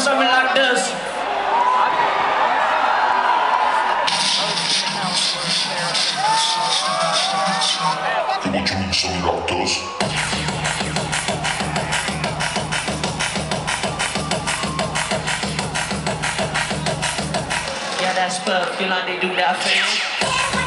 something like this. Hey, what you mean something like this? Yeah, that's Puff. You like they do that for you?